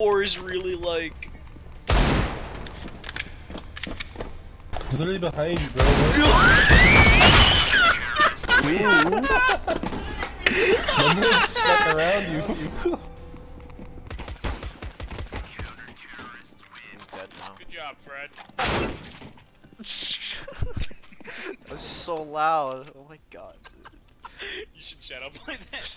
War is really like. He's literally behind you, bro. Stuck around you. Good job, Fred. That's so loud. Oh my god. You should shut up like that.